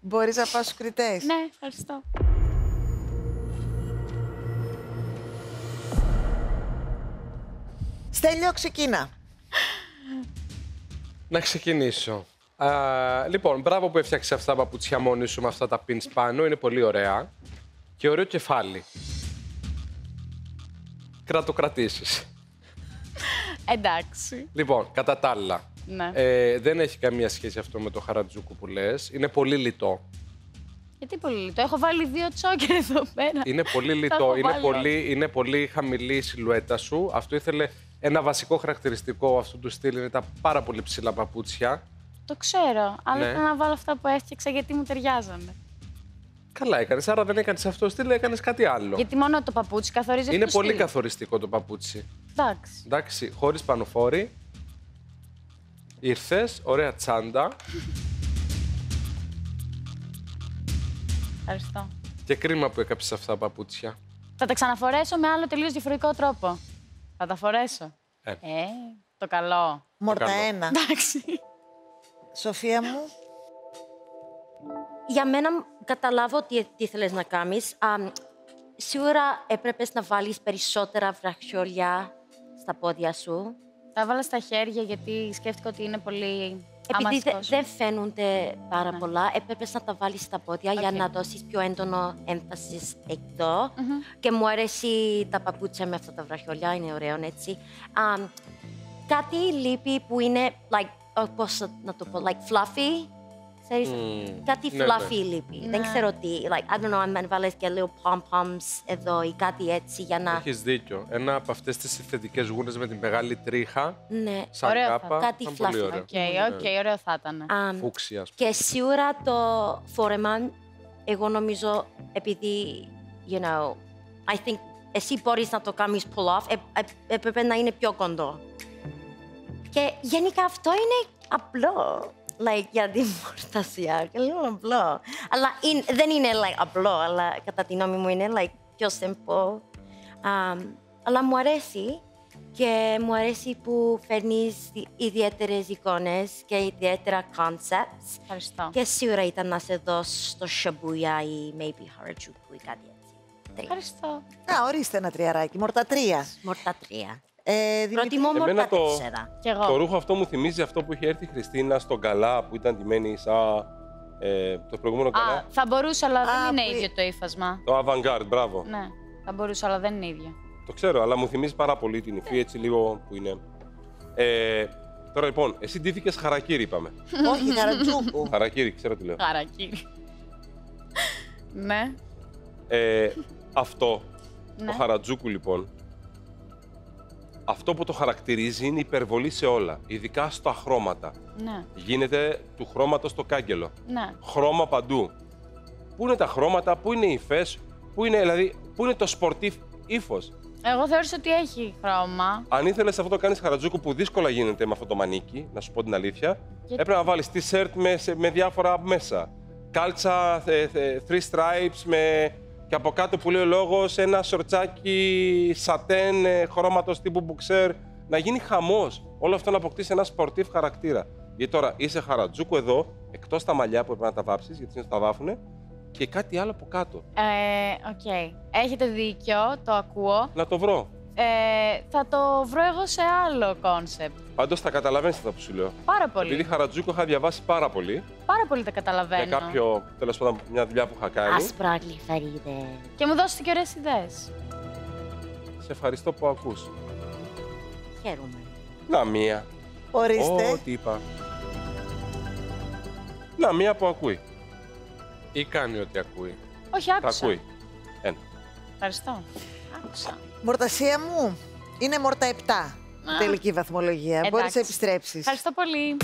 Μπορείς να πας στους κριτές. Ναι, ευχαριστώ. Στέλιο, ξεκίνα. Να ξεκινήσω. Α, λοιπόν, μπράβο που έφτιαξες αυτά τα παπούτσια μόνη σου με αυτά τα pins πάνω. Είναι πολύ ωραία. Και ωραίο κεφάλι. Κρατοκρατήσεις. Εντάξει. Λοιπόν, κατά τα άλλα. Ναι. Ε, δεν έχει καμία σχέση αυτό με το χαρατζούκου που λες. Είναι πολύ λιτό. Γιατί πολύ λιτό; Έχω βάλει δύο τσόκερ εδώ πέρα. Είναι πολύ λιτό. έχω Είναι βάλει πολύ, είναι πολύ χαμηλή η σιλουέτα σου. Αυτό ήθελε ένα βασικό χαρακτηριστικό αυτού του στυλ. Είναι τα πάρα πολύ ψηλά παπούτσια. Το ξέρω, αλλά Ναι. ήθελα να βάλω αυτά που έφτιαξα γιατί μου ταιριάζανε. Καλά έκανες. Άρα δεν έκανες αυτό στυλ, έκανες κάτι άλλο. Γιατί μόνο το παπούτσι καθορίζεις Είναι αυτό το πολύ στυλ. καθοριστικό το παπούτσι. Εντάξει. Εντάξει, χωρίς πανοφόρη. Ήρθες, ωραία τσάντα Ευχαριστώ. και κρίμα που έκαψες αυτά τα παπούτσια. Θα τα ξαναφορέσω με άλλο τελείως διαφορετικό τρόπο. Θα τα φορέσω. Ε. Ε, το καλό. Μόρτα καλό. ένα. Εντάξει. Σοφία μου. Για μένα καταλάβω τι, τι θέλεις να κάνεις. Α, σίγουρα έπρεπες να βάλεις περισσότερα βραχιόλια στα πόδια σου. Τα έβαλα στα χέρια γιατί σκέφτηκα ότι είναι πολύ. άμα Επειδή δε- σηκώσω. δεν φαίνονται πάρα Ναι. πολλά, έπρεπες να τα βάλεις στα πόδια για Οκ. να δώσεις πιο έντονο έμφασης εδώ. Και μου αρέσει τα παπούτσια με αυτά τα βραχιόλια, είναι ωραίο έτσι. Α, κάτι λείπει που είναι, like, oh, πώς να το πω, like fluffy. Ξέρεις, Μμμ. κάτι Ναι, fluffy ναι. λείπει. Ναι. Δεν ξέρω τι. Like, I don't know, αν βάλες και λίγο pom-poms εδώ ή κάτι έτσι για να... Έχεις δίκιο. Ένα από αυτές τις συνθετικές γούνες με τη μεγάλη τρίχα, Ναι. σαν Ωραίο θα κάπα, ήταν. Κάτι ήταν πολύ fluffy. ωραίο. Οκ, οκ, ωραίο θα ήταν. Α, Φούξια, ας πούμε. Και σίγουρα το φόρεμα, εγώ νομίζω επειδή, you know, I think εσύ μπορείς να το κάνεις pull off, ε, ε, έπρεπε να είναι πιο κοντό. Και γενικά αυτό είναι απλό. Like, για την μορτασία, και λίγο απλό. Αλλά είναι- δεν είναι like, απλό, αλλά κατά τη γνώμη μου είναι like, πιο simple. Um, αλλά μου αρέσει και μου αρέσει που φέρνεις ιδιαίτερες εικόνες και ιδιαίτερα concepts. Ευχαριστώ. Και σίγουρα ήταν να σε δώσω στο Shibuya ή maybe Harajuku ή κάτι έτσι. Τρία. Ευχαριστώ. Α, ορίστε ένα τριαράκι. Μόρτα τρία. Μόρτα τρία. Ε, Δημήτρη, Προτιμώ Εμένα μόρτα το- τέσσερα. Κι εγώ. Το ρούχο αυτό μου θυμίζει αυτό που είχε έρθει η Χριστίνα στον καλά που ήταν ντυμένη σαν ε, το προηγούμενο καλά. Α, θα μπορούσα, αλλά Α, δεν είναι που- ίδιο το ύφασμα. Το avant-garde, μπράβο. Ναι, θα μπορούσα, αλλά δεν είναι ίδιο. Το ξέρω, αλλά μου θυμίζει πάρα πολύ την υφή έτσι λίγο που είναι. Ε, τώρα λοιπόν, εσύ ντύθηκες χαρακύρι, είπαμε. όχι, Χαρατζούκου. χαρακύρι, ξέρω τι λέω. Χαρακύρι. ναι. Ε, αυτό, Ναι. το χαρατζούκου λοιπόν, αυτό που το χαρακτηρίζει είναι η υπερβολή σε όλα, ειδικά στα χρώματα. Ναι, Γίνεται του χρώματος το κάγκελο. ναι. χρώμα παντού. Πού είναι τα χρώματα, πού είναι οι υφές, πού είναι, δηλαδή, πού είναι το σπορτίφ ύφος. Εγώ θεώρησα ότι έχει χρώμα. Αν ήθελες αυτό το κάνεις χαρατζούκου που δύσκολα γίνεται με αυτό το μανίκι, να σου πω την αλήθεια, Γιατί; έπρεπε να βάλεις t-shirt με, σε- με διάφορα μέσα. Κάλτσα, θε- θε- three stripes με. Και από κάτω που λέει ο λόγος, ένα σορτσάκι σατέν ε, χρώματος τύπου μποξέρ. Να γίνει χαμός. Όλο αυτό να αποκτήσει ένα σπορτίφ χαρακτήρα. Γιατί τώρα είσαι χαρατζούκου εδώ, εκτός τα μαλλιά που έπρεπε να τα βάψεις, γιατί συνήθως τα βάφουνε, και κάτι άλλο από κάτω. Ε, οκ. Έχετε δίκιο, το ακούω. Να το βρω. Ε, θα το βρω εγώ σε άλλο κόνσεπτ. Πάντως τα καταλαβαίνεις αυτά που σου λέω. Πάρα πολύ. Επειδή χαρατζούκο είχα διαβάσει πάρα πολύ Πάρα πολύ τα καταλαβαίνω. για κάποιο τέλος πάντων μια δουλειά που είχα κάνει. Άσπρα βλεφαρίδες. Και μου δώσετε και ωραίες ιδέες. Σε ευχαριστώ που ακούς. Χαίρομαι. Να μία. Ορίστε. Ω, τι είπα. Να μία που ακούει. Ή κάνει ό,τι ακούει. Όχι, Τα άκουσα. ακούει. Ένα. Ευχαριστώ. Άκουσα. Μορτασία μου είναι μόρτα 7. Α. Τελική βαθμολογία. Εντάξει. Μπορείς να επιστρέψεις. Ευχαριστώ πολύ.